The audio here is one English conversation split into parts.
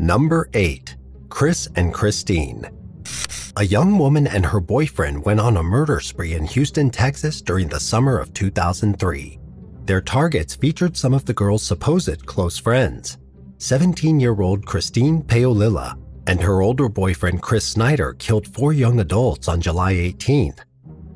Number 8. Chris and Christine. A young woman and her boyfriend went on a murder spree in Houston, Texas during the summer of 2003. Their targets featured some of the girl's supposed close friends. 17 year old Christine Paolilla and her older boyfriend Chris Snyder killed four young adults on July 18th.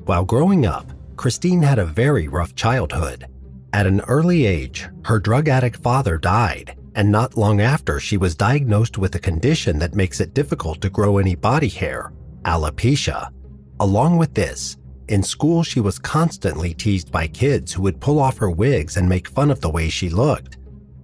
While growing up, Christine had a very rough childhood. At an early age, her drug addict father died, and not long after, she was diagnosed with a condition that makes it difficult to grow any body hair alopecia. Along with this, in school she was constantly teased by kids who would pull off her wigs and make fun of the way she looked.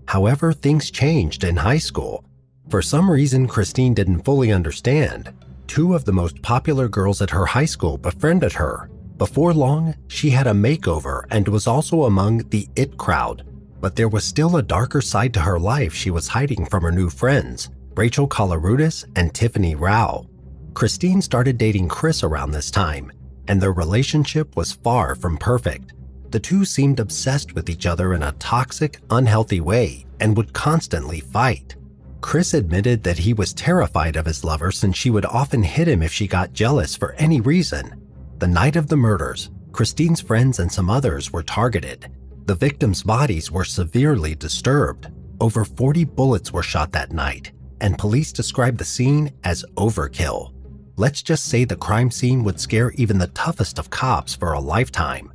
However, things changed in high school. For some reason Christine didn't fully understand, two of the most popular girls at her high school befriended her. Before long, she had a makeover and was also among the it crowd. But there was still a darker side to her life she was hiding from her new friends, Rachel Koloroutis and Tiffany Rowell. Christine started dating Chris around this time, and their relationship was far from perfect. The two seemed obsessed with each other in a toxic, unhealthy way and would constantly fight. Chris admitted that he was terrified of his lover since she would often hit him if she got jealous for any reason. The night of the murders, Christine's friends and some others were targeted. The victims' bodies were severely disturbed. Over 40 bullets were shot that night, and police described the scene as overkill. Let's just say the crime scene would scare even the toughest of cops for a lifetime.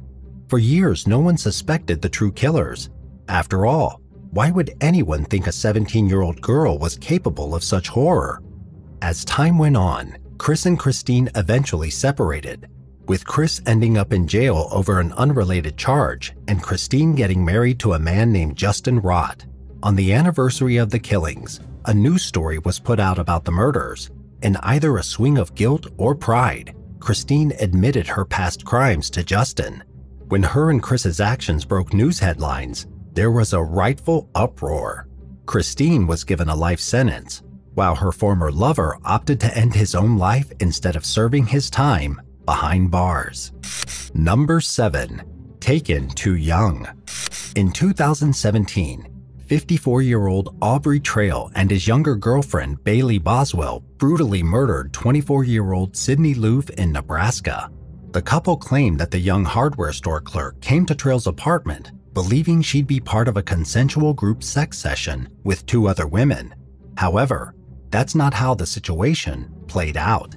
For years, no one suspected the true killers. After all, why would anyone think a 17 year old girl was capable of such horror? As time went on, Chris and Christine eventually separated, with Chris ending up in jail over an unrelated charge and Christine getting married to a man named Justin Rott. On the anniversary of the killings, a news story was put out about the murders, in either a swing of guilt or pride, Christine admitted her past crimes to Justin. When her and Chris's actions broke news headlines, there was a rightful uproar. Christine was given a life sentence, while her former lover opted to end his own life instead of serving his time behind bars. Number 7. Taken Too Young. In 2017, 54 year old Aubrey Trail and his younger girlfriend Bailey Boswell brutally murdered 24 year old Sydney Loofe in Nebraska. The couple claimed that the young hardware store clerk came to Trail's apartment believing she'd be part of a consensual group sex session with two other women. However, that's not how the situation played out.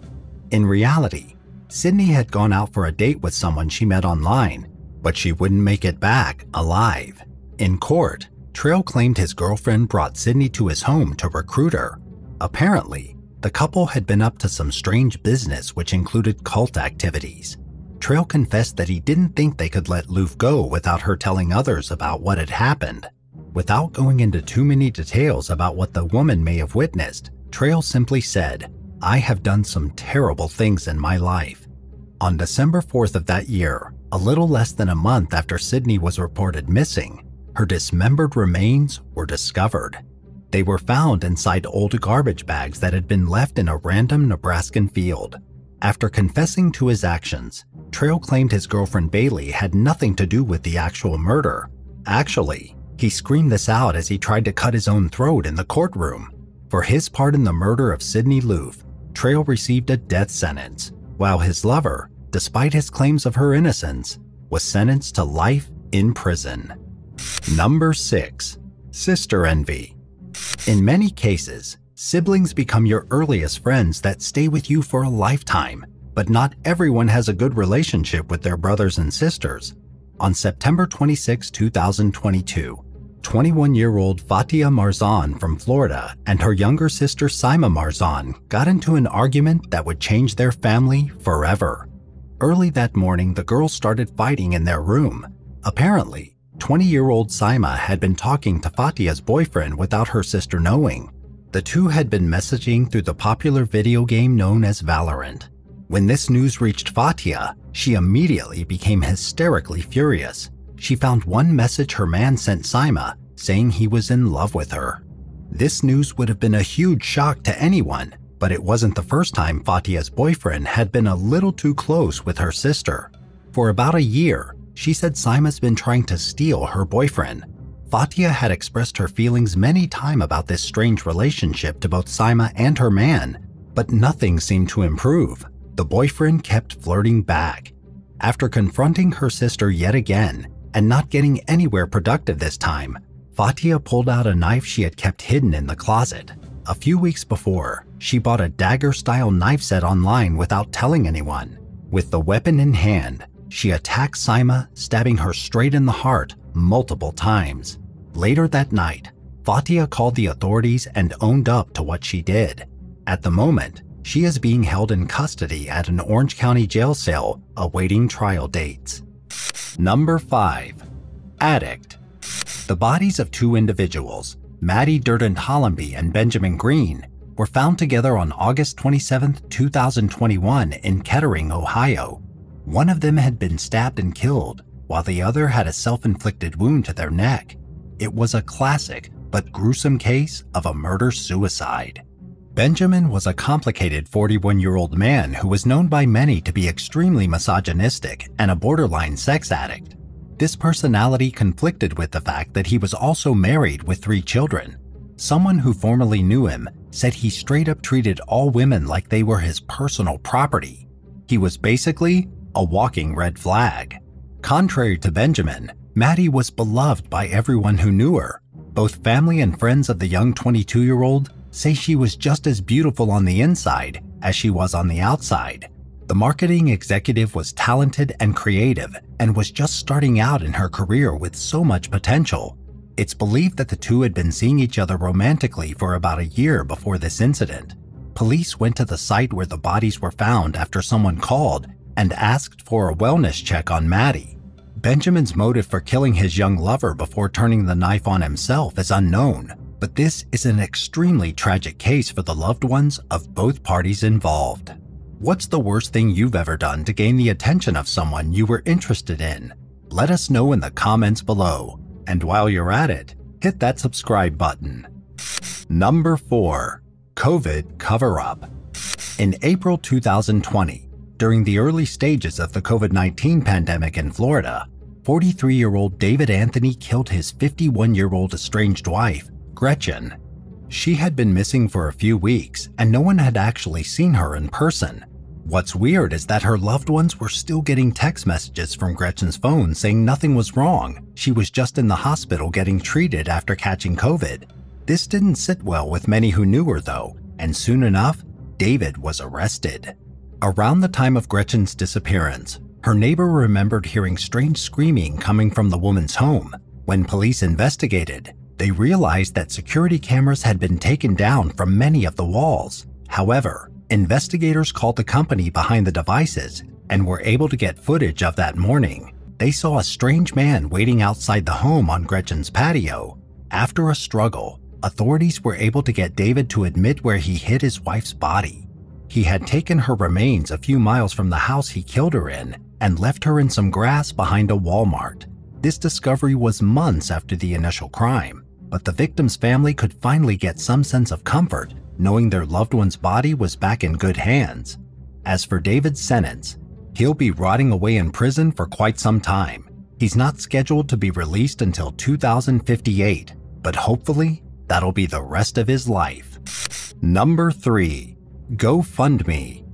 In reality, Sydney had gone out for a date with someone she met online, but she wouldn't make it back alive. In court, Trail claimed his girlfriend brought Sydney to his home to recruit her. Apparently, the couple had been up to some strange business which included cult activities. Trail confessed that he didn't think they could let Loofe go without her telling others about what had happened. Without going into too many details about what the woman may have witnessed, Trail simply said, I have done some terrible things in my life. On December 4th of that year, a little less than a month after Sydney was reported missing, her dismembered remains were discovered. They were found inside old garbage bags that had been left in a random Nebraskan field. After confessing to his actions, Trail claimed his girlfriend Bailey had nothing to do with the actual murder. Actually, he screamed this out as he tried to cut his own throat in the courtroom. For his part in the murder of Sydney Loofe, Trail received a death sentence, while his lover, despite his claims of her innocence, was sentenced to life in prison. Number 6. Sister Envy In many cases, siblings become your earliest friends that stay with you for a lifetime, but not everyone has a good relationship with their brothers and sisters. On September 26, 2022, 21-year-old Fatiha Marzan from Florida and her younger sister Saima Marzan got into an argument that would change their family forever. Early that morning, the girls started fighting in their room. Apparently, 20 year old Saima had been talking to Fatiha's boyfriend without her sister knowing. The two had been messaging through the popular video game known as Valorant. When this news reached Fatiha, she immediately became hysterically furious. She found one message her man sent Saima saying he was in love with her. This news would have been a huge shock to anyone, but it wasn't the first time Fatiha's boyfriend had been a little too close with her sister. For about a year, she said Saima's been trying to steal her boyfriend. Fatiha had expressed her feelings many times about this strange relationship to both Saima and her man, but nothing seemed to improve. The boyfriend kept flirting back. After confronting her sister yet again and not getting anywhere productive this time, Fatiha pulled out a knife she had kept hidden in the closet. A few weeks before, she bought a dagger style knife set online without telling anyone. With the weapon in hand, she attacked Saima, stabbing her straight in the heart multiple times. Later that night, Fatiha called the authorities and owned up to what she did. At the moment, she is being held in custody at an Orange County jail cell awaiting trial dates. Number 5. Addict The bodies of two individuals, Maddie Durden Hollenby and Benjamin Green, were found together on August 27, 2021 in Kettering, Ohio. One of them had been stabbed and killed, while the other had a self-inflicted wound to their neck. It was a classic but gruesome case of a murder-suicide. Benjamin was a complicated 41-year-old man who was known by many to be extremely misogynistic and a borderline sex addict. This personality conflicted with the fact that he was also married with three children. Someone who formerly knew him said he straight up treated all women like they were his personal property. He was basically a walking red flag. Contrary to Benjamin, Maddie was beloved by everyone who knew her. Both family and friends of the young 22 year old say she was just as beautiful on the inside as she was on the outside. The marketing executive was talented and creative and was just starting out in her career with so much potential. It's believed that the two had been seeing each other romantically for about a year before this incident. Police went to the site where the bodies were found after someone called and asked for a wellness check on Maddie. Benjamin's motive for killing his young lover before turning the knife on himself is unknown, but this is an extremely tragic case for the loved ones of both parties involved. What's the worst thing you've ever done to gain the attention of someone you were interested in? Let us know in the comments below. And while you're at it, hit that subscribe button. Number 4. COVID Cover Up In April 2020, during the early stages of the COVID-19 pandemic in Florida, 43-year-old David Anthony killed his 51-year-old estranged wife, Gretchen. She had been missing for a few weeks and no one had actually seen her in person. What's weird is that her loved ones were still getting text messages from Gretchen's phone saying nothing was wrong. She was just in the hospital getting treated after catching COVID. This didn't sit well with many who knew her though, and soon enough, David was arrested. Around the time of Gretchen's disappearance, her neighbor remembered hearing strange screaming coming from the woman's home. When police investigated, they realized that security cameras had been taken down from many of the walls. However, investigators called the company behind the devices and were able to get footage of that morning. They saw a strange man waiting outside the home on Gretchen's patio. After a struggle, authorities were able to get David to admit where he hid his wife's body. He had taken her remains a few miles from the house he killed her in and left her in some grass behind a Walmart. This discovery was months after the initial crime but the victim's family could finally get some sense of comfort knowing their loved one's body was back in good hands. As for David's sentence, he'll be rotting away in prison for quite some time. He's not scheduled to be released until 2058, but hopefully that'll be the rest of his life. Number 3. GoFundMe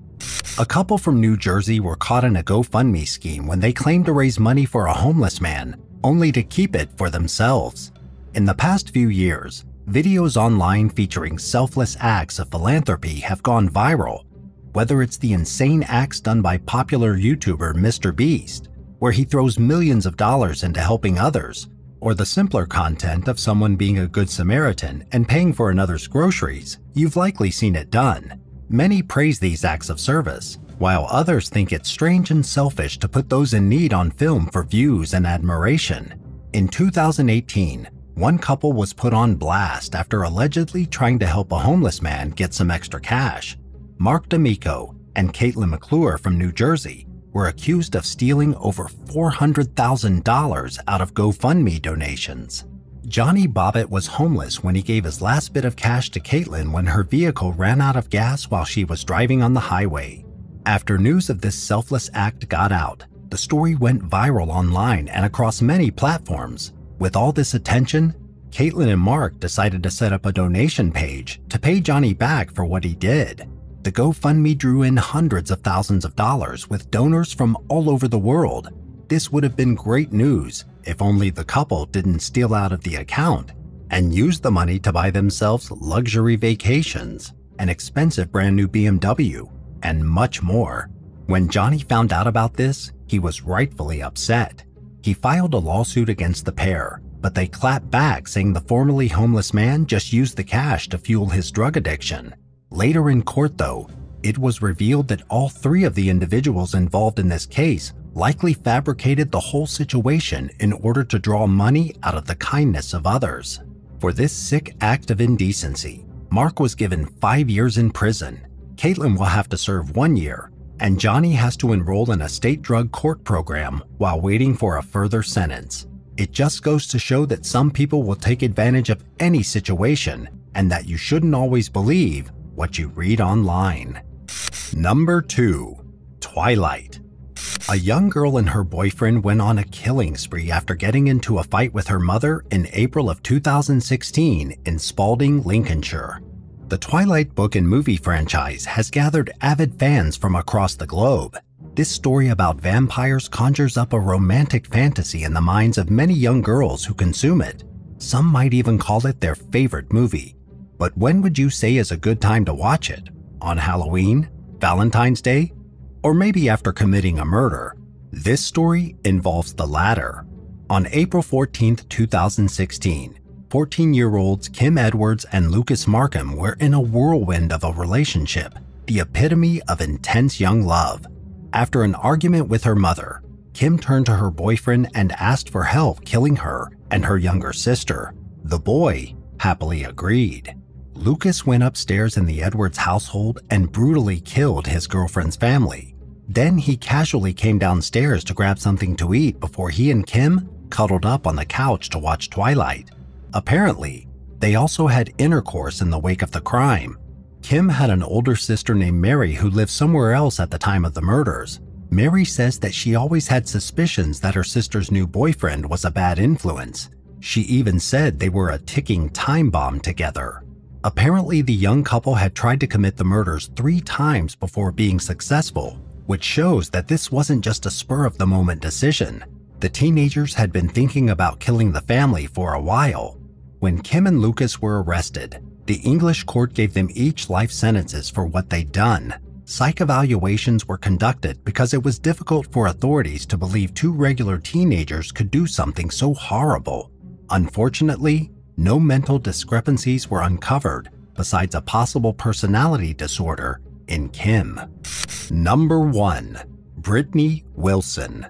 A couple from New Jersey were caught in a GoFundMe scheme when they claimed to raise money for a homeless man, only to keep it for themselves. In the past few years, videos online featuring selfless acts of philanthropy have gone viral, whether it's the insane acts done by popular YouTuber Mr. Beast, where he throws millions of dollars into helping others, or the simpler content of someone being a good Samaritan and paying for another's groceries, you've likely seen it done. Many praise these acts of service, while others think it's strange and selfish to put those in need on film for views and admiration. In 2018, one couple was put on blast after allegedly trying to help a homeless man get some extra cash. Mark D'Amico and Caitlin McClure from New Jersey were accused of stealing over $400,000 out of GoFundMe donations. Johnny Bobbitt was homeless when he gave his last bit of cash to Caitlin when her vehicle ran out of gas while she was driving on the highway. After news of this selfless act got out, the story went viral online and across many platforms, With all this attention, Caitlin and Mark decided to set up a donation page to pay Johnny back for what he did. The GoFundMe drew in hundreds of thousands of dollars with donors from all over the world. This would have been great news if only the couple didn't steal out of the account and use the money to buy themselves luxury vacations, an expensive brand new BMW, and much more. When Johnny found out about this, he was rightfully upset. He filed a lawsuit against the pair but they clapped back saying the formerly homeless man just used the cash to fuel his drug addiction. Later in court, though, it was revealed that all three of the individuals involved in this case likely fabricated the whole situation in order to draw money out of the kindness of others. For this sick act of indecency, Mark was given five years in prison, Caitlin will have to serve one year, and Johnny has to enroll in a state drug court program while waiting for a further sentence. It just goes to show that some people will take advantage of any situation and that you shouldn't always believe what you read online. Number 2. Twilight A young girl and her boyfriend went on a killing spree after getting into a fight with her mother in April of 2016 in Spalding, Lincolnshire. The Twilight book and movie franchise has gathered avid fans from across the globe, this story about vampires conjures up a romantic fantasy in the minds of many young girls who consume it. Some might even call it their favorite movie. But when would you say is a good time to watch it? On Halloween? Valentine's Day? Or maybe after committing a murder? This story involves the latter. On April 14, 2016, 14 year olds Kim Edwards and Lucas Markham were in a whirlwind of a relationship, the epitome of intense young love. After an argument with her mother, Kim turned to her boyfriend and asked for help killing her and her younger sister. The boy happily agreed. Lucas went upstairs in the Edwards household and brutally killed his girlfriend's family. Then he casually came downstairs to grab something to eat before he and Kim cuddled up on the couch to watch Twilight. Apparently, they also had intercourse in the wake of the crime, Kim had an older sister named Mary who lived somewhere else at the time of the murders. Mary says that she always had suspicions that her sister's new boyfriend was a bad influence. She even said they were a ticking time bomb together. Apparently, the young couple had tried to commit the murders three times before being successful, which shows that this wasn't just a spur of the moment decision. The teenagers had been thinking about killing the family for a while. When Kim and Lucas were arrested, the English court gave them each life sentences for what they'd done. Psych evaluations were conducted because it was difficult for authorities to believe two regular teenagers could do something so horrible. Unfortunately, no mental discrepancies were uncovered besides a possible personality disorder in Kim. Number 1. Brittany Wilson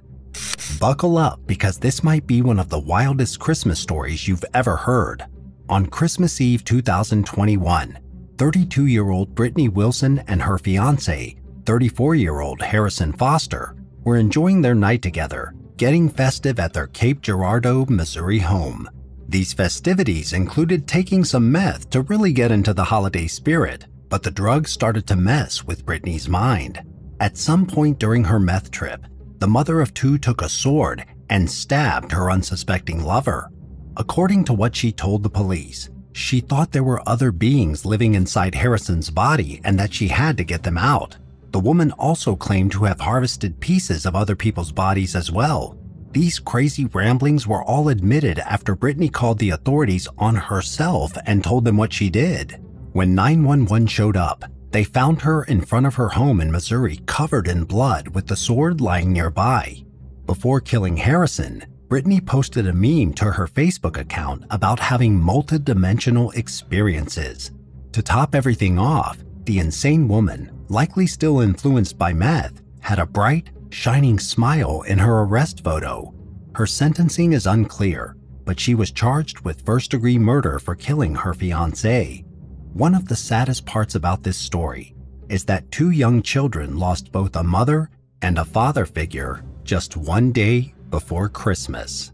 Buckle up because this might be one of the wildest Christmas stories you've ever heard. On Christmas Eve 2021, 32 year old Brittany Wilson and her fiance, 34 year old Harrison Foster, were enjoying their night together, getting festive at their Cape Girardeau, Missouri home. These festivities included taking some meth to really get into the holiday spirit, but the drug started to mess with Brittany's mind. At some point during her meth trip, the mother of two took a sword and stabbed her unsuspecting lover. According to what she told the police, she thought there were other beings living inside Harrison's body and that she had to get them out. The woman also claimed to have harvested pieces of other people's bodies as well. These crazy ramblings were all admitted after Brittany called the authorities on herself and told them what she did. When 911 showed up, they found her in front of her home in Missouri covered in blood with the sword lying nearby. Before killing Harrison, Brittany posted a meme to her Facebook account about having multidimensional experiences. To top everything off, the insane woman, likely still influenced by meth, had a bright, shining smile in her arrest photo. Her sentencing is unclear, but she was charged with first degree murder for killing her fiance. One of the saddest parts about this story is that two young children lost both a mother and a father figure just one day before Christmas.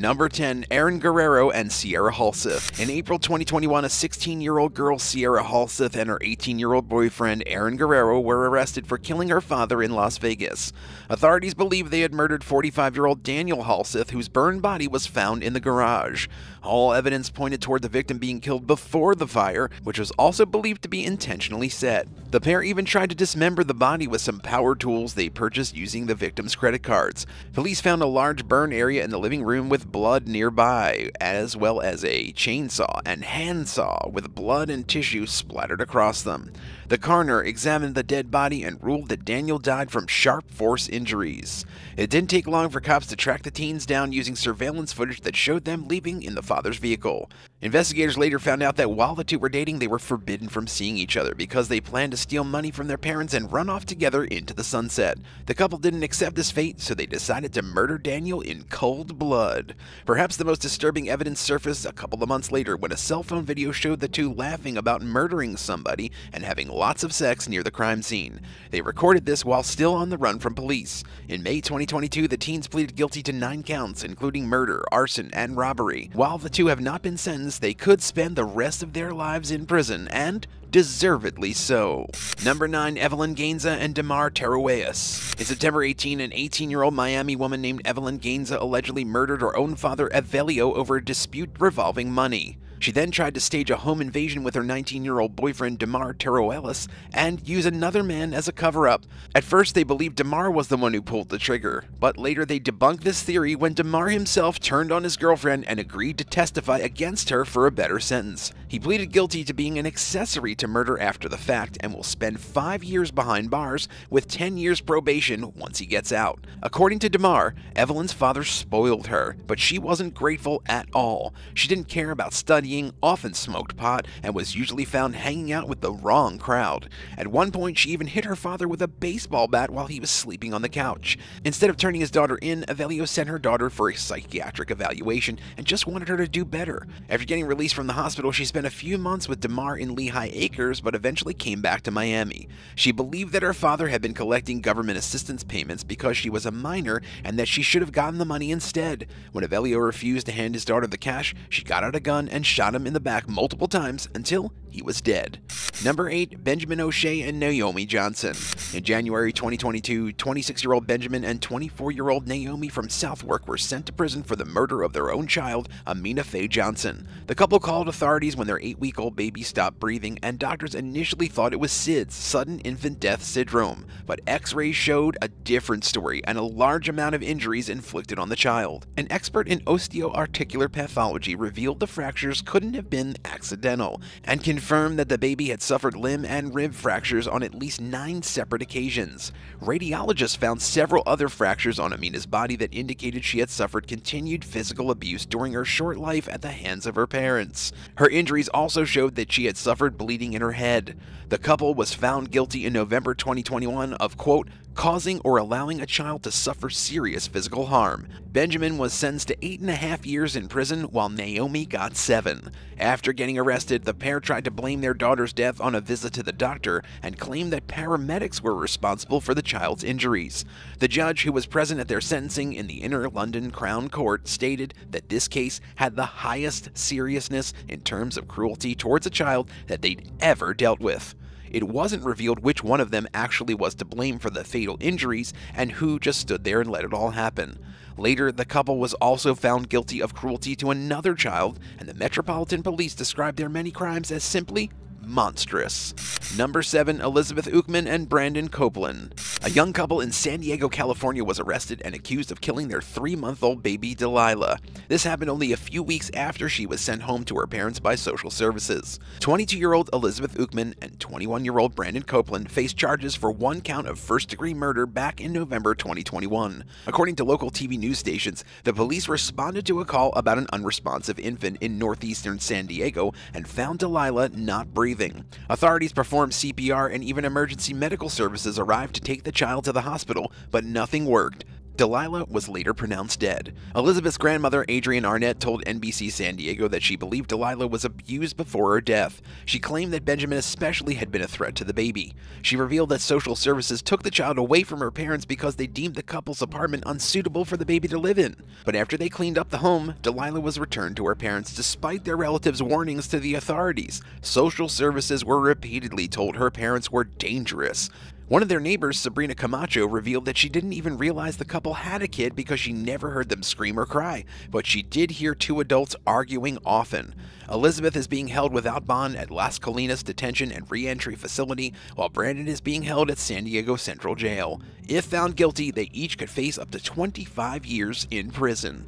Number 10, Aaron Guerrero and Sierra Halseth. In April 2021, a 16 year old girl, Sierra Halseth, and her 18 year old boyfriend, Aaron Guerrero, were arrested for killing her father in Las Vegas. Authorities believe they had murdered 45 year old Daniel Halseth, whose burned body was found in the garage. All evidence pointed toward the victim being killed before the fire, which was also believed to be intentionally set. The pair even tried to dismember the body with some power tools they purchased using the victim's credit cards. Police found a large burn area in the living room with blood nearby, as well as a chainsaw and handsaw with blood and tissue splattered across them. The coroner examined the dead body and ruled that Daniel died from sharp force injuries. It didn't take long for cops to track the teens down using surveillance footage that showed them leaving in the father's vehicle. Investigators later found out that while the two were dating, they were forbidden from seeing each other because they planned to steal money from their parents and run off together into the sunset. The couple didn't accept this fate, so they decided to murder Daniel in cold blood. Perhaps the most disturbing evidence surfaced a couple of months later when a cell phone video showed the two laughing about murdering somebody and having lots of sex near the crime scene. They recorded this while still on the run from police. In May 2022, the teens pleaded guilty to nine counts, including murder, arson, and robbery. While the two have not been sentenced, they could spend the rest of their lives in prison, and deservedly so. Number 9, Evelyn Gainza and Demar Terueus. In September 18, an 18-year-old Miami woman named Evelyn Gainza allegedly murdered her own father Evelio over a dispute revolving money. She then tried to stage a home invasion with her 19 year old boyfriend Demar Teruelis and use another man as a cover up. At first, they believed Demar was the one who pulled the trigger, but later they debunked this theory when Demar himself turned on his girlfriend and agreed to testify against her for a better sentence. He pleaded guilty to being an accessory to murder after the fact and will spend five years behind bars with 10 years probation once he gets out. According to Demar, Evelyn's father spoiled her, but she wasn't grateful at all. She didn't care about studying often smoked pot, and was usually found hanging out with the wrong crowd. At one point, she even hit her father with a baseball bat while he was sleeping on the couch. Instead of turning his daughter in, Evelio sent her daughter for a psychiatric evaluation and just wanted her to do better. After getting released from the hospital, she spent a few months with DeMar in Lehigh Acres, but eventually came back to Miami. She believed that her father had been collecting government assistance payments because she was a minor and that she should have gotten the money instead. When Evelio refused to hand his daughter the cash, she got out a gun and shot him in the back multiple times until he was dead. Number 8. Benjamin O'Shea and Naomi Johnson. In January 2022, 26 year old Benjamin and 24 year old Naomi from Southwark were sent to prison for the murder of their own child, Amina Faye Johnson. The couple called authorities when their 8 week old baby stopped breathing, and doctors initially thought it was SIDS, sudden infant death syndrome. But x rays showed a different story and a large amount of injuries inflicted on the child. An expert in osteoarticular pathology revealed the fractures couldn't have been accidental and confirmed that the baby had suffered limb and rib fractures on at least nine separate occasions. Radiologists found several other fractures on Amina's body that indicated she had suffered continued physical abuse during her short life at the hands of her parents. Her injuries also showed that she had suffered bleeding in her head. The couple was found guilty in November 2021 of, quote, causing or allowing a child to suffer serious physical harm. Benjamin was sentenced to eight and a half years in prison, while Naomi got seven. After getting arrested, the pair tried to blame their daughter's death on a visit to the doctor and claimed that paramedics were responsible for the child's injuries. The judge, who was present at their sentencing in the Inner London Crown Court, stated that this case had the highest seriousness in terms of cruelty towards a child that they'd ever dealt with. It wasn't revealed which one of them actually was to blame for the fatal injuries and who just stood there and let it all happen. Later, the couple was also found guilty of cruelty to another child, and the Metropolitan Police described their many crimes as simply monstrous. Number 7. Elizabeth Uckman and Brandon Copeland. A young couple in San Diego, California was arrested and accused of killing their three month old baby Delilah. This happened only a few weeks after she was sent home to her parents by social services. 22 year old Elizabeth Uckman and 21 year old Brandon Copeland faced charges for one count of first degree murder back in November 2021. According to local TV news stations, the police responded to a call about an unresponsive infant in northeastern San Diego and found Delilah not breathing breathing. Authorities performed CPR and even emergency medical services arrived to take the child to the hospital, but nothing worked. Delilah was later pronounced dead. Elizabeth's grandmother, Adrienne Arnett, told NBC San Diego that she believed Delilah was abused before her death. She claimed that Benjamin especially had been a threat to the baby. She revealed that social services took the child away from her parents because they deemed the couple's apartment unsuitable for the baby to live in. But after they cleaned up the home, Delilah was returned to her parents despite their relatives' warnings to the authorities. Social services were repeatedly told her parents were dangerous. One of their neighbors, Sabrina Camacho, revealed that she didn't even realize the couple had a kid because she never heard them scream or cry, but she did hear two adults arguing often. Elizabeth is being held without bond at Las Colinas Detention and Reentry Facility, while Brandon is being held at San Diego Central Jail. If found guilty, they each could face up to 25 years in prison.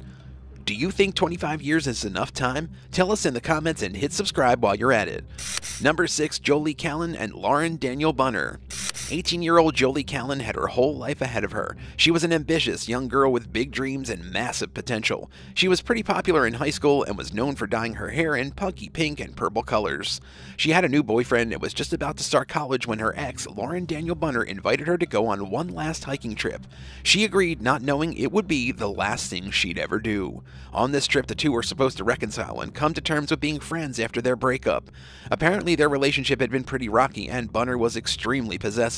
Do you think 25 years is enough time? Tell us in the comments and hit subscribe while you're at it. Number 6 Jolie Callan and Lauren Daniel Bunner. 18 year old Jolie Callan had her whole life ahead of her. She was an ambitious young girl with big dreams and massive potential. She was pretty popular in high school and was known for dyeing her hair in punky pink and purple colors. She had a new boyfriend and was just about to start college when her ex, Lauren Daniel Bunner, invited her to go on one last hiking trip. She agreed, not knowing it would be the last thing she'd ever do. On this trip, the two were supposed to reconcile and come to terms with being friends after their breakup. Apparently, their relationship had been pretty rocky, and Bunner was extremely possessive.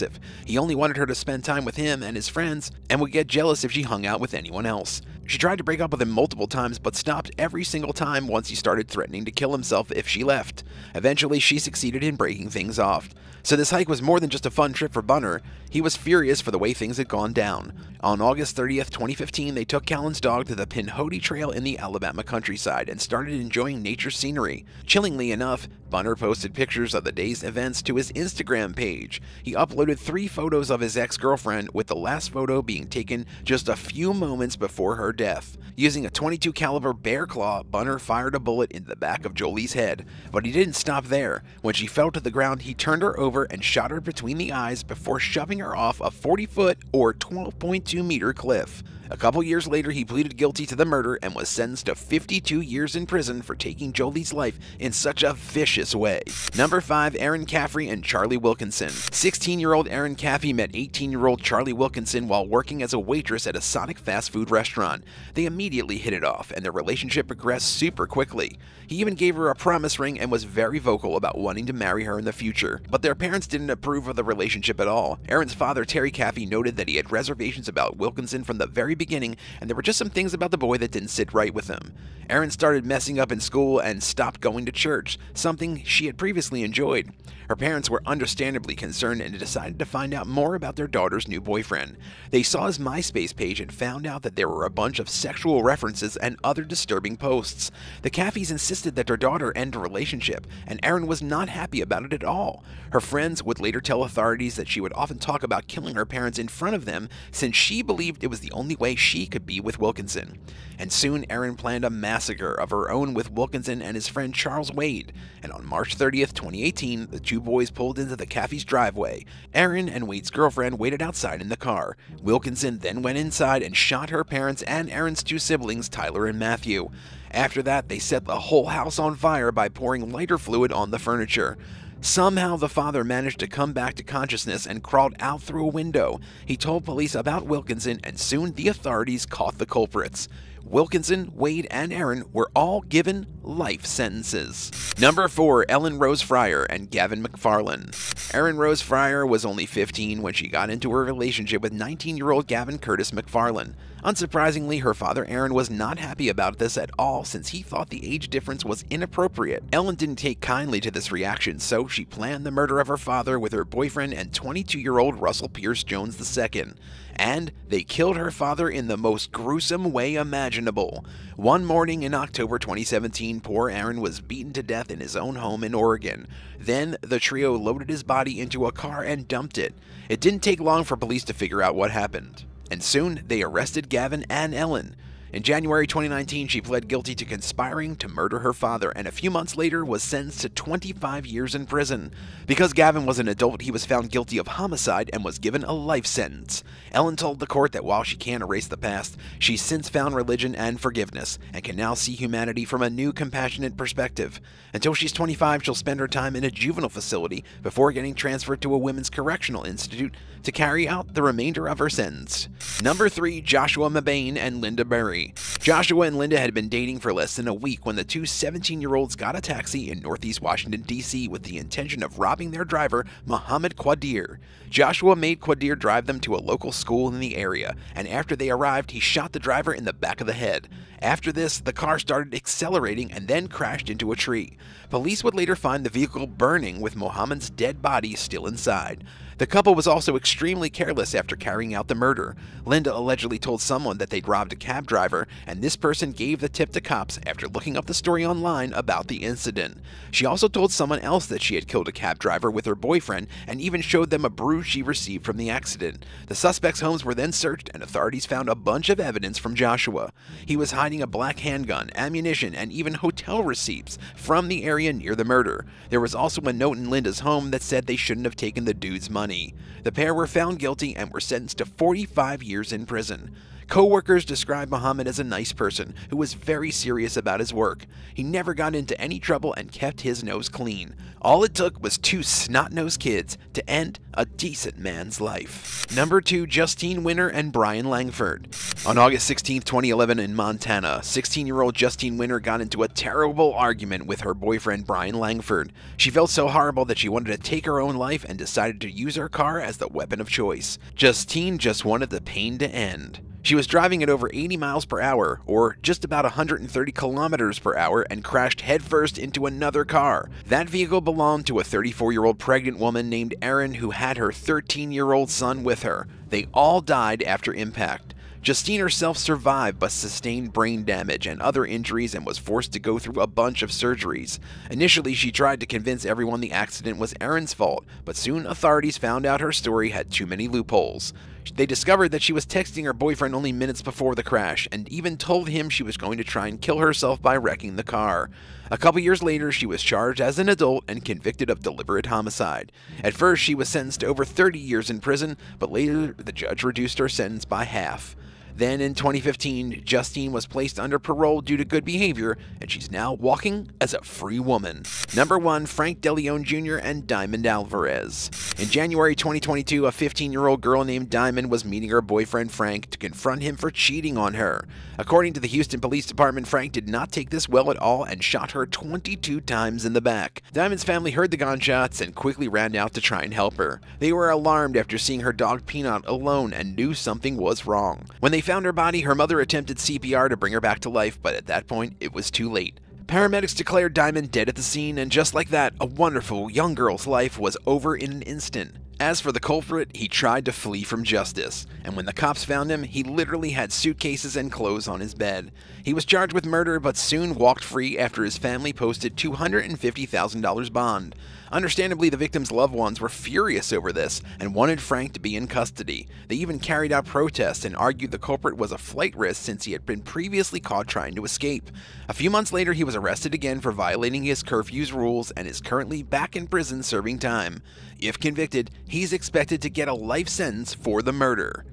He only wanted her to spend time with him and his friends, and would get jealous if she hung out with anyone else. She tried to break up with him multiple times, but stopped every single time once he started threatening to kill himself if she left. Eventually, she succeeded in breaking things off. So this hike was more than just a fun trip for Bunner, he was furious for the way things had gone down. On August 30th, 2015, they took Callan's dog to the Pinhoti Trail in the Alabama countryside and started enjoying nature scenery. Chillingly enough, Bunner posted pictures of the day's events to his Instagram page. He uploaded three photos of his ex-girlfriend, with the last photo being taken just a few moments before her death. Using a 22 caliber bear claw, Bunner fired a bullet in the back of Jolie's head, but he didn't stop there. When she fell to the ground, he turned her over and shot her between the eyes before shoving her off a 40 foot or 12.2 meter cliff. A couple years later, he pleaded guilty to the murder and was sentenced to 52 years in prison for taking Jolie's life in such a vicious way. Number 5. Erin Caffey and Charlie Wilkinson 16-year-old Erin Caffey met 18-year-old Charlie Wilkinson while working as a waitress at a Sonic fast food restaurant. They immediately hit it off, and their relationship progressed super quickly. He even gave her a promise ring and was very vocal about wanting to marry her in the future, but their parents didn't approve of the relationship at all. Erin's father, Terry Caffey, noted that he had reservations about Wilkinson from the very beginning, and there were just some things about the boy that didn't sit right with him. Erin started messing up in school and stopped going to church, something she had previously enjoyed. Her parents were understandably concerned and decided to find out more about their daughter's new boyfriend. They saw his MySpace page and found out that there were a bunch of sexual references and other disturbing posts. The Caffeys insisted that their daughter end a relationship, and Erin was not happy about it at all. Her friends would later tell authorities that she would often talk about killing her parents in front of them since she believed it was the only way she could be with Wilkinson. And soon Erin planned a massacre of her own with Wilkinson and his friend Charles Wade, and on March 30th, 2018, the two boys pulled into the Caffey's driveway. Erin and Wade's girlfriend waited outside in the car. Wilkinson then went inside and shot her parents and Erin's two siblings, Tyler and Matthew. After that, they set the whole house on fire by pouring lighter fluid on the furniture. Somehow, the father managed to come back to consciousness and crawled out through a window. He told police about Wilkinson, and soon the authorities caught the culprits. Wilkinson, Wade, and Erin were all given life sentences. Number 4. Ellen Rose Fryer and Gavin McFarland. Erin Rose Fryer was only 15 when she got into a relationship with 19-year-old Gavin Curtis McFarland. Unsurprisingly, her father Aaron was not happy about this at all since he thought the age difference was inappropriate. Ellen didn't take kindly to this reaction, so she planned the murder of her father with her boyfriend and 22-year-old Russell Pierce Jones II. And they killed her father in the most gruesome way imaginable. One morning in October 2017, poor Aaron was beaten to death in his own home in Oregon. Then the trio loaded his body into a car and dumped it. It didn't take long for police to figure out what happened and soon they arrested Gavin and Ellen. In January 2019, she pled guilty to conspiring to murder her father and a few months later was sentenced to 25 years in prison. Because Gavin was an adult, he was found guilty of homicide and was given a life sentence. Ellen told the court that while she can't erase the past, she's since found religion and forgiveness and can now see humanity from a new compassionate perspective. Until she's 25, she'll spend her time in a juvenile facility before getting transferred to a women's correctional institute to carry out the remainder of her sentence. Number 3, Joshua Mabane and Linda Berry. Joshua and Linda had been dating for less than a week when the two 17 year olds got a taxi in Northeast Washington, D.C. with the intention of robbing their driver, Mohammed Quadir. Joshua made Quadir drive them to a local school in the area, and after they arrived, he shot the driver in the back of the head. After this, the car started accelerating and then crashed into a tree. Police would later find the vehicle burning with Mohammed's dead body still inside. The couple was also extremely careless after carrying out the murder. Linda allegedly told someone that they'd robbed a cab driver, and this person gave the tip to cops after looking up the story online about the incident. She also told someone else that she had killed a cab driver with her boyfriend and even showed them a bruise she received from the accident. The suspect's homes were then searched, and authorities found a bunch of evidence from Joshua. He was hiding a black handgun, ammunition, and even hotel receipts from the area near the murder. There was also a note in Linda's home that said they shouldn't have taken the dude's money money. The pair were found guilty and were sentenced to 45 years in prison. Co-workers described Muhammad as a nice person who was very serious about his work. He never got into any trouble and kept his nose clean. All it took was two snot-nosed kids to end a decent man's life. Number 2, Justine Winter and Brian Langford. On August 16, 2011 in Montana, 16-year-old Justine Winter got into a terrible argument with her boyfriend Brian Langford. She felt so horrible that she wanted to take her own life and decided to use her car as the weapon of choice. Justine just wanted the pain to end. She was driving at over 80 miles per hour, or just about 130 kilometers per hour, and crashed headfirst into another car. That vehicle belonged to a 34 year old pregnant woman named Erin who had her 13 year old son with her. They all died after impact. Justine herself survived but sustained brain damage and other injuries and was forced to go through a bunch of surgeries. Initially, she tried to convince everyone the accident was Erin's fault, but soon authorities found out her story had too many loopholes. They discovered that she was texting her boyfriend only minutes before the crash and even told him she was going to try and kill herself by wrecking the car. A couple years later, she was charged as an adult and convicted of deliberate homicide. At first, she was sentenced to over 30 years in prison, but later the judge reduced her sentence by half. Then in 2015, Justine was placed under parole due to good behavior, and she's now walking as a free woman. Number 1, Frank DeLeon Jr. and Diamond Alvarez. In January 2022, a 15 year old girl named Diamond was meeting her boyfriend Frank to confront him for cheating on her. According to the Houston Police Department, Frank did not take this well at all and shot her 22 times in the back. Diamond's family heard the gunshots and quickly ran out to try and help her. They were alarmed after seeing her dog Peanut alone and knew something was wrong. When they found her body, her mother attempted CPR to bring her back to life, but at that point, it was too late. Paramedics declared Diamond dead at the scene, and just like that, a wonderful young girl's life was over in an instant. As for the culprit, he tried to flee from justice, and when the cops found him, he literally had suitcases and clothes on his bed. He was charged with murder but soon walked free after his family posted $250,000 bond. Understandably, the victim's loved ones were furious over this and wanted Frank to be in custody. They even carried out protests and argued the culprit was a flight risk since he had been previously caught trying to escape. A few months later, he was arrested again for violating his curfew's rules and is currently back in prison serving time. If convicted, he's expected to get a life sentence for the murder.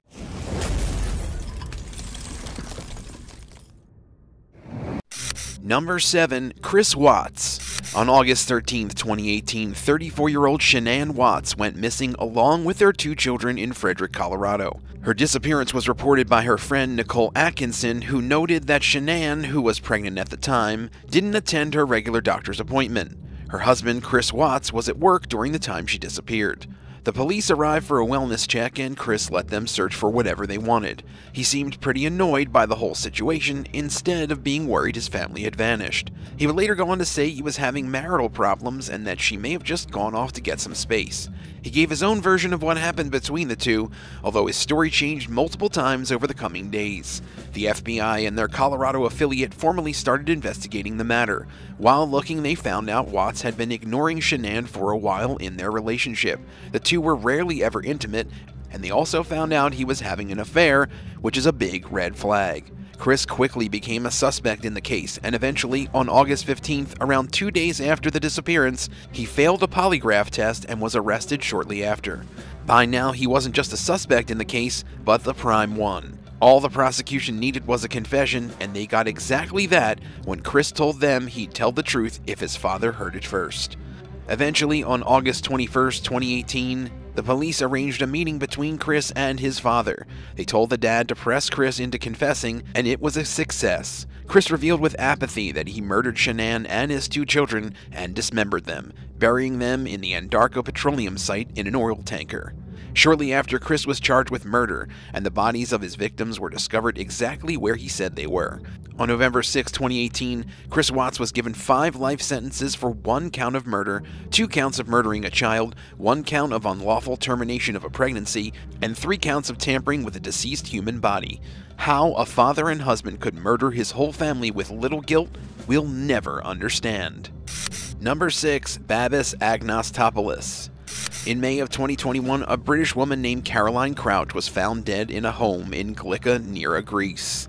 Number 7. Chris Watts. On August 13, 2018, 34 year old Shanann Watts went missing along with their two children in Frederick, Colorado. Her disappearance was reported by her friend Nicole Atkinson, who noted that Shanann, who was pregnant at the time, didn't attend her regular doctor's appointment. Her husband, Chris Watts, was at work during the time she disappeared. The police arrived for a wellness check and Chris let them search for whatever they wanted. He seemed pretty annoyed by the whole situation instead of being worried his family had vanished. He would later go on to say he was having marital problems and that she may have just gone off to get some space. He gave his own version of what happened between the two, although his story changed multiple times over the coming days. The FBI and their Colorado affiliate formally started investigating the matter. While looking, they found out Watts had been ignoring Shanann for a while in their relationship. The two were rarely ever intimate, and they also found out he was having an affair, which is a big red flag. Chris quickly became a suspect in the case, and eventually, on August 15th, around two days after the disappearance, he failed a polygraph test and was arrested shortly after. By now, he wasn't just a suspect in the case, but the prime one. All the prosecution needed was a confession, and they got exactly that when Chris told them he'd tell the truth if his father heard it first. Eventually, on August 21, 2018, the police arranged a meeting between Chris and his father. They told the dad to press Chris into confessing, and it was a success. Chris revealed with apathy that he murdered Shanann and his two children and dismembered them, burying them in the Anadarko petroleum site in an oil tanker. Shortly after, Chris was charged with murder, and the bodies of his victims were discovered exactly where he said they were. On November 6, 2018, Chris Watts was given five life sentences for one count of murder, two counts of murdering a child, one count of unlawful termination of a pregnancy, and three counts of tampering with a deceased human body. How a father and husband could murder his whole family with little guilt, we'll never understand. Number 6. Babis Anagnostopoulos in May of 2021, a British woman named Caroline Crouch was found dead in a home in Glyka, Nera, Greece.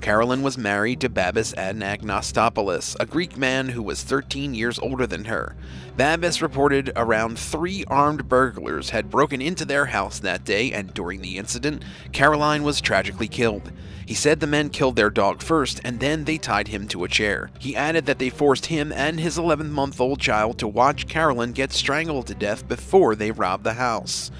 Carolyn was married to Babis Anagnostopoulos, a Greek man who was 13 years older than her. Babis reported around three armed burglars had broken into their house that day, and during the incident, Caroline was tragically killed. He said the men killed their dog first, and then they tied him to a chair. He added that they forced him and his 11 month old child to watch Carolyn get strangled to death before they robbed the house.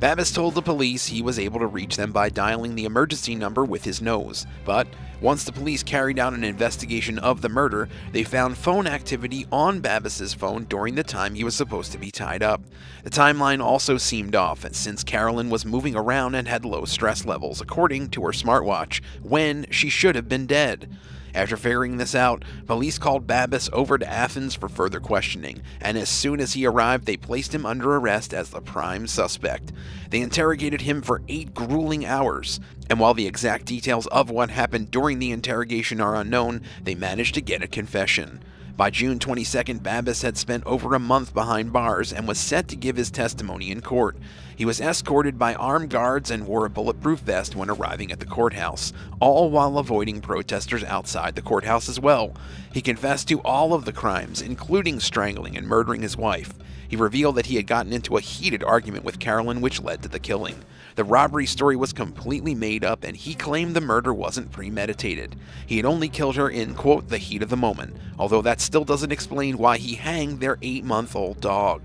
Babis told the police he was able to reach them by dialing the emergency number with his nose, but once the police carried out an investigation of the murder, they found phone activity on Babis's phone during the time he was supposed to be tied up. The timeline also seemed off, since Carolyn was moving around and had low stress levels, according to her smartwatch, when she should have been dead. After figuring this out, police called Babis over to Athens for further questioning, and as soon as he arrived, they placed him under arrest as the prime suspect. They interrogated him for eight grueling hours, and while the exact details of what happened during the interrogation are unknown, they managed to get a confession. By June 22nd, Babis had spent over a month behind bars and was set to give his testimony in court. He was escorted by armed guards and wore a bulletproof vest when arriving at the courthouse, all while avoiding protesters outside the courthouse as well. He confessed to all of the crimes, including strangling and murdering his wife. He revealed that he had gotten into a heated argument with Carolyn, which led to the killing. The robbery story was completely made up, and he claimed the murder wasn't premeditated. He had only killed her in, quote, the heat of the moment, although that still doesn't explain why he hanged their eight month old dog.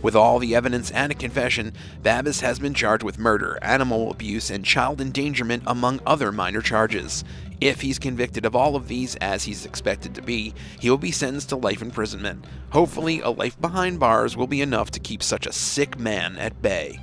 With all the evidence and a confession, Babis has been charged with murder, animal abuse, and child endangerment, among other minor charges. If he's convicted of all of these, as he's expected to be, he will be sentenced to life imprisonment. Hopefully, a life behind bars will be enough to keep such a sick man at bay.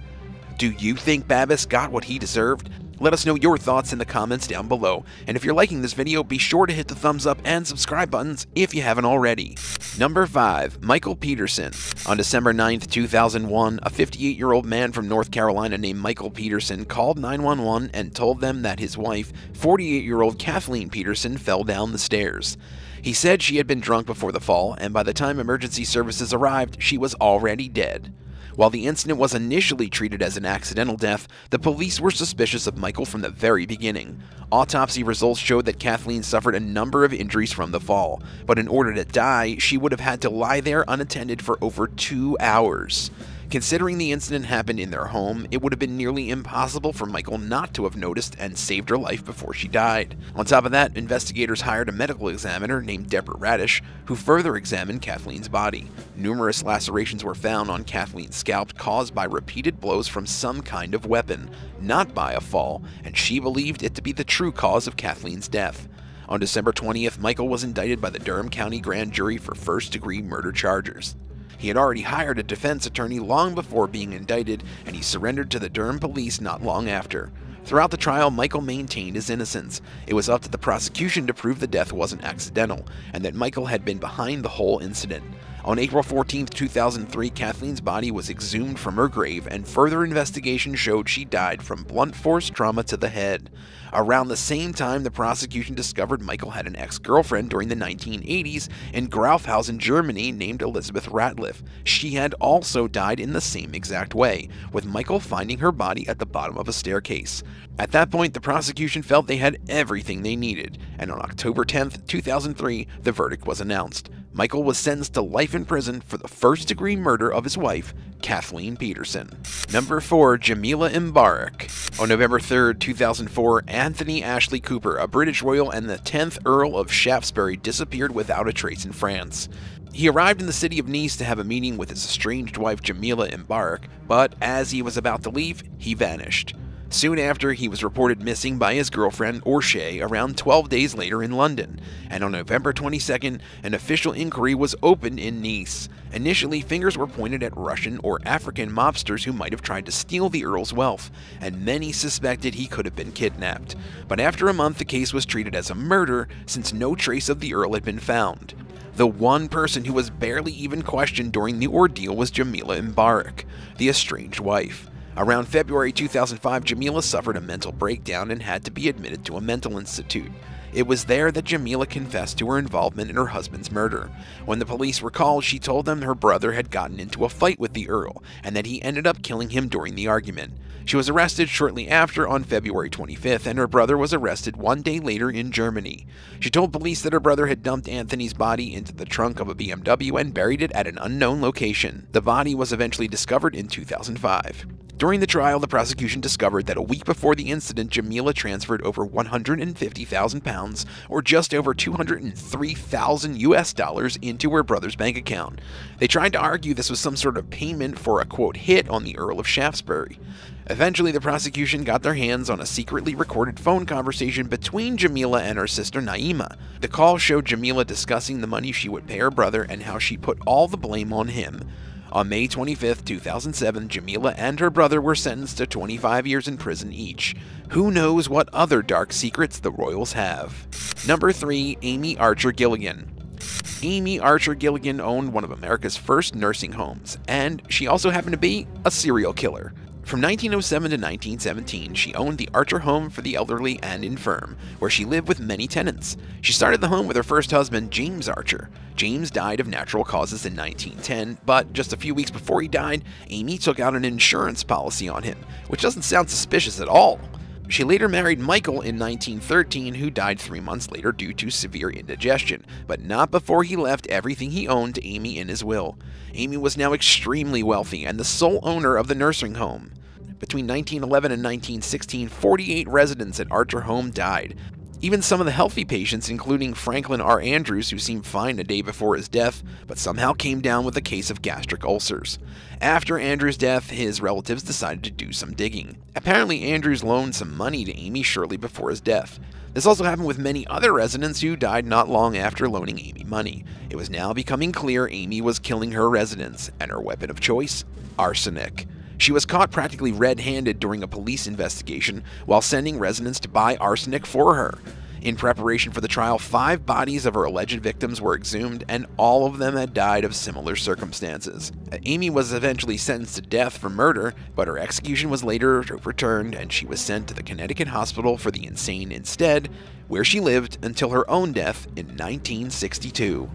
Do you think Babis got what he deserved? Let us know your thoughts in the comments down below, and if you're liking this video, be sure to hit the thumbs up and subscribe buttons if you haven't already. Number 5. Michael Peterson On December 9, 2001, a 58-year-old man from North Carolina named Michael Peterson called 911 and told them that his wife, 48-year-old Kathleen Peterson, fell down the stairs. He said she had been drunk before the fall, and by the time emergency services arrived, she was already dead. While the incident was initially treated as an accidental death, the police were suspicious of Michael from the very beginning. Autopsy results showed that Kathleen suffered a number of injuries from the fall, but in order to die, she would have had to lie there unattended for over two hours. Considering the incident happened in their home, it would have been nearly impossible for Michael not to have noticed and saved her life before she died. On top of that, investigators hired a medical examiner named Deborah Radisch, who further examined Kathleen's body. Numerous lacerations were found on Kathleen's scalp caused by repeated blows from some kind of weapon, not by a fall, and she believed it to be the true cause of Kathleen's death. On December 20th, Michael was indicted by the Durham County Grand Jury for first degree murder charges. He had already hired a defense attorney long before being indicted, and he surrendered to the Durham police not long after. Throughout the trial, Michael maintained his innocence. It was up to the prosecution to prove the death wasn't accidental, and that Michael had been behind the whole incident. On April 14, 2003, Kathleen's body was exhumed from her grave, and further investigation showed she died from blunt force trauma to the head. Around the same time, the prosecution discovered Michael had an ex girlfriend during the 1980s in Gräfenhausen, Germany, named Elizabeth Ratliff. She had also died in the same exact way, with Michael finding her body at the bottom of a staircase. At that point, the prosecution felt they had everything they needed, and on October 10, 2003, the verdict was announced. Michael was sentenced to life in prison for the first degree murder of his wife, Kathleen Peterson. Number 4. Jamila M'Barek. On November 3, 2004, Anthony Ashley Cooper, a British royal and the 10th Earl of Shaftesbury, disappeared without a trace in France. He arrived in the city of Nice to have a meeting with his estranged wife Jamila M'Barek, but as he was about to leave, he vanished. Soon after, he was reported missing by his girlfriend, Orshay, around 12 days later in London, and on November 22nd, an official inquiry was opened in Nice. Initially, fingers were pointed at Russian or African mobsters who might have tried to steal the Earl's wealth, and many suspected he could have been kidnapped. But after a month, the case was treated as a murder since no trace of the Earl had been found. The one person who was barely even questioned during the ordeal was Jamila M'Barek, the estranged wife. Around February 2005, Jamila suffered a mental breakdown and had to be admitted to a mental institute. It was there that Jamila confessed to her involvement in her husband's murder. When the police were called, she told them her brother had gotten into a fight with the Earl and that he ended up killing him during the argument. She was arrested shortly after on February 25th, and her brother was arrested one day later in Germany. She told police that her brother had dumped Anthony's body into the trunk of a BMW and buried it at an unknown location. The body was eventually discovered in 2005. During the trial, the prosecution discovered that a week before the incident, Jamila transferred over 150,000 pounds, or just over 203,000 US dollars, into her brother's bank account. They tried to argue this was some sort of payment for a quote hit on the Earl of Shaftesbury. Eventually, the prosecution got their hands on a secretly recorded phone conversation between Jamila and her sister Naima. The call showed Jamila discussing the money she would pay her brother and how she put all the blame on him. On May 25, 2007, Jamila and her brother were sentenced to 25 years in prison each. Who knows what other dark secrets the Royals have? Number 3. Amy Archer Gilligan. Amy Archer Gilligan owned one of America's first nursing homes, and she also happened to be a serial killer. From 1907 to 1917, she owned the Archer Home for the Elderly and Infirm, where she lived with many tenants. She started the home with her first husband, James Archer. James died of natural causes in 1910, but just a few weeks before he died, Amy took out an insurance policy on him, which doesn't sound suspicious at all. She later married Michael in 1913, who died three months later due to severe indigestion, but not before he left everything he owned to Amy in his will. Amy was now extremely wealthy and the sole owner of the nursing home. Between 1911 and 1916, 48 residents at Archer Home died. Even some of the healthy patients, including Franklin R. Andrews, who seemed fine a day before his death, but somehow came down with a case of gastric ulcers. After Andrews' death, his relatives decided to do some digging. Apparently, Andrews loaned some money to Amy shortly before his death. This also happened with many other residents who died not long after loaning Amy money. It was now becoming clear Amy was killing her residents, and her weapon of choice? Arsenic. She was caught practically red handed during a police investigation while sending residents to buy arsenic for her. In preparation for the trial, five bodies of her alleged victims were exhumed, and all of them had died of similar circumstances. Amy was eventually sentenced to death for murder, but her execution was later overturned and she was sent to the Connecticut Hospital for the Insane instead, where she lived until her own death in 1962.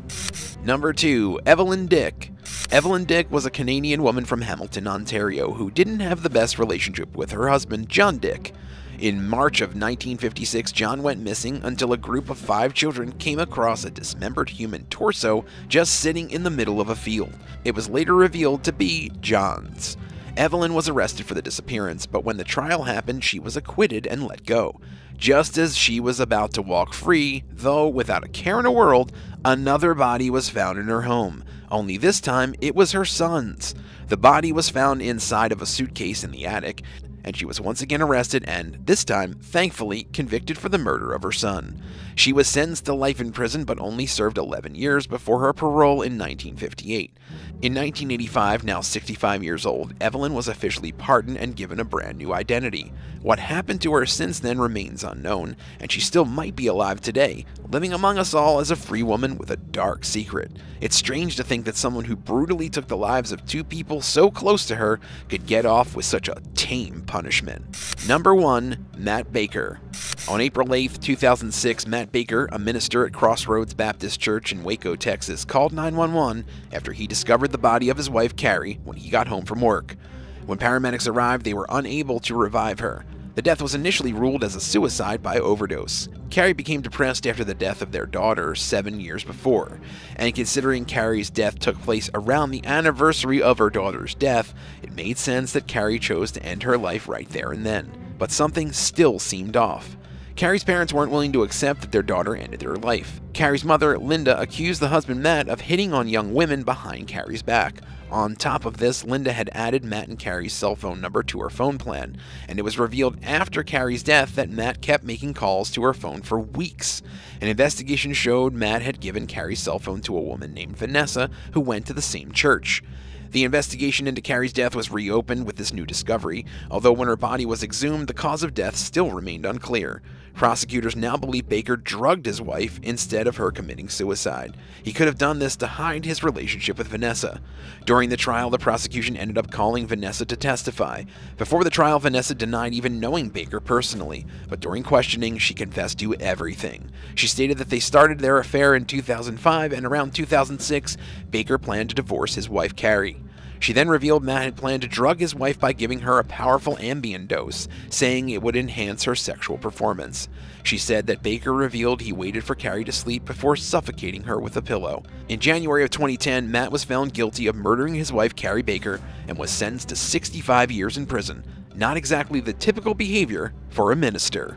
Number 2. Evelyn Dick. Evelyn Dick was a Canadian woman from Hamilton, Ontario, who didn't have the best relationship with her husband, John Dick. In March of 1956, John went missing until a group of five children came across a dismembered human torso just sitting in the middle of a field. It was later revealed to be John's. Evelyn was arrested for the disappearance, but when the trial happened, she was acquitted and let go. Just as she was about to walk free, though without a care in the world, another body was found in her home. Only this time, it was her son's. The body was found inside of a suitcase in the attic. And she was once again arrested and, this time, thankfully, convicted for the murder of her son. She was sentenced to life in prison but only served 11 years before her parole in 1958. In 1985, now 65 years old, Evelyn was officially pardoned and given a brand new identity. What happened to her since then remains unknown, and she still might be alive today, living among us all as a free woman with a dark secret. It's strange to think that someone who brutally took the lives of two people so close to her could get off with such a tame punishment. Number 1. Matt Baker on April 8, 2006, Matt Baker, a minister at Crossroads Baptist Church in Waco, Texas, called 911 after he discovered the body of his wife Carrie when he got home from work. When paramedics arrived, they were unable to revive her. The death was initially ruled as a suicide by overdose. Carrie became depressed after the death of their daughter seven years before, and considering Carrie's death took place around the anniversary of her daughter's death, it made sense that Carrie chose to end her life right there and then. But something still seemed off. Carrie's parents weren't willing to accept that their daughter ended her life. Carrie's mother, Linda, accused the husband Matt of hitting on young women behind Carrie's back. On top of this, Linda had added Matt and Carrie's cell phone number to her phone plan, and it was revealed after Carrie's death that Matt kept making calls to her phone for weeks. An investigation showed Matt had given Carrie's cell phone to a woman named Vanessa who went to the same church. The investigation into Carrie's death was reopened with this new discovery, although when her body was exhumed, the cause of death still remained unclear. Prosecutors now believe Baker drugged his wife instead of her committing suicide. He could have done this to hide his relationship with Vanessa. During the trial, the prosecution ended up calling Vanessa to testify. Before the trial, Vanessa denied even knowing Baker personally, but during questioning, she confessed to everything. She stated that they started their affair in 2005 and around 2006, Baker planned to divorce his wife Carrie. She then revealed Matt had planned to drug his wife by giving her a powerful Ambien dose, saying it would enhance her sexual performance. She said that Baker revealed he waited for Carrie to sleep before suffocating her with a pillow. In January of 2010, Matt was found guilty of murdering his wife Carrie Baker and was sentenced to 65 years in prison. Not exactly the typical behavior for a minister.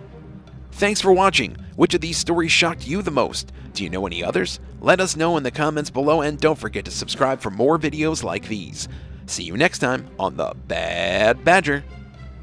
Thanks for watching. Which of these stories shocked you the most? Do you know any others? Let us know in the comments below and don't forget to subscribe for more videos like these. See you next time on The Bad Badger.